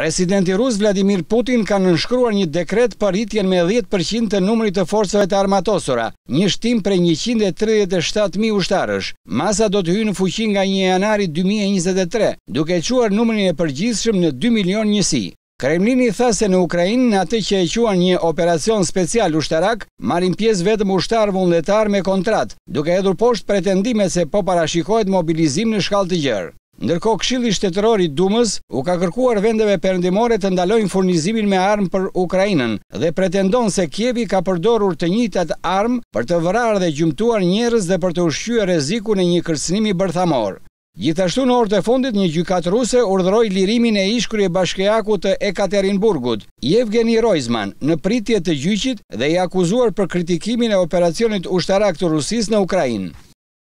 Presidenti rus Vladimir Putin ka nënshkruar një dekret për rritjen me dhjetë për qind të numrit të forcave të armatosura, një shtim prej njëqind e tridhjetë e shtatë mijë ushtarësh. Masa do të hyjë në fuqi nga një janari dy mijë e njëzet e tre, duke e çuar numrin e përgjithshëm në dy milionë njësi. Kremlini tha se në Ukrainë, në atë që e quan një operacion special ushtarak, marrin pjesë vetëm ushtarë vullnetarë me kontratë, duke hedhur poshtë pretendimet se po parashikohet mobilizim në shkallë të gjerë. Ndërkohë Këshilli Shtetëror i Dumës u ka kërkuar vendeve perëndimore të ndalojnë furnizimin me armë për Ukrainën dhe pretendon se Kievi ka përdorur të njëjtat armë për të vrarë dhe gjymtuar njerëz dhe për të ushqyer rrezikun e një kërcënimi bërthamor. Gjithashtu në orët e fundit një gjykatë ruse urdhëroi lirimin e ish-kryebashkiakut të Ekaterinburgut, Yevgeny Roizman, në pritje të gjyqit dhe i akuzuar për kritikimin e operacionit ushtarak të Rusisë në Ukrainë.